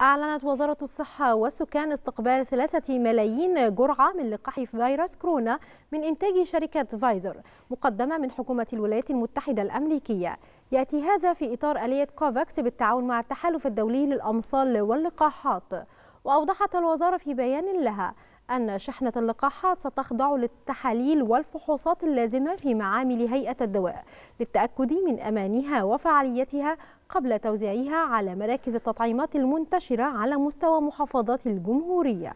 أعلنت وزارة الصحة والسكان استقبال ثلاثة ملايين جرعة من لقاح فيروس كورونا من إنتاج شركة فايزر مقدمة من حكومة الولايات المتحدة الأمريكية. يأتي هذا في إطار آلية كوفاكس بالتعاون مع التحالف الدولي للأمصال واللقاحات. وأوضحت الوزارة في بيان لها أن شحنة اللقاحات ستخضع للتحاليل والفحوصات اللازمة في معامل هيئة الدواء للتأكد من أمانها وفعاليتها قبل توزيعها على مراكز التطعيمات المنتشرة على مستوى محافظات الجمهورية.